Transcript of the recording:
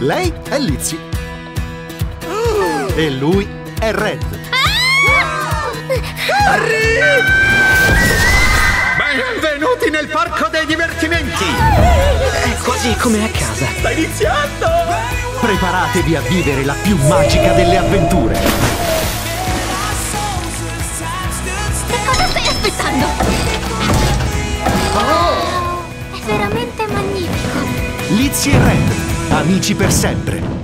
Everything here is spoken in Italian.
Lei è Lizzie. E lui è Red. Benvenuti nel parco dei divertimenti! È quasi come a casa. Sta iniziando! Preparatevi a vivere la più magica delle avventure. Che cosa stai aspettando? È veramente magnifico. Lizzie e Red, amici per sempre.